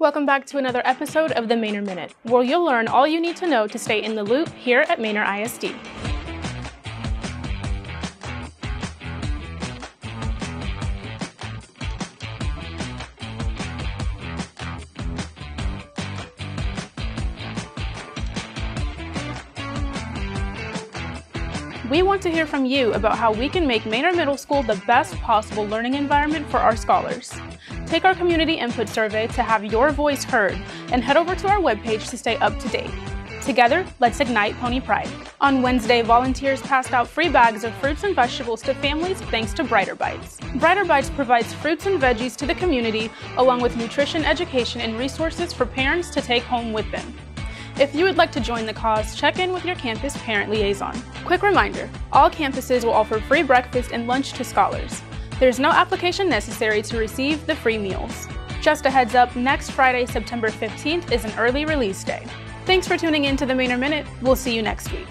Welcome back to another episode of the Manor Minute, where you'll learn all you need to know to stay in the loop here at Manor ISD. We want to hear from you about how we can make Manor Middle School the best possible learning environment for our scholars. Take our community input survey to have your voice heard and head over to our webpage to stay up to date. Together, let's ignite Pony Pride. On Wednesday, volunteers passed out free bags of fruits and vegetables to families thanks to Brighter Bites. Brighter Bites provides fruits and veggies to the community along with nutrition education and resources for parents to take home with them. If you would like to join the cause, check in with your campus parent liaison. Quick reminder, all campuses will offer free breakfast and lunch to scholars. There's no application necessary to receive the free meals. Just a heads up, next Friday, September 15th is an early release day. Thanks for tuning in to the Manor Minute. We'll see you next week.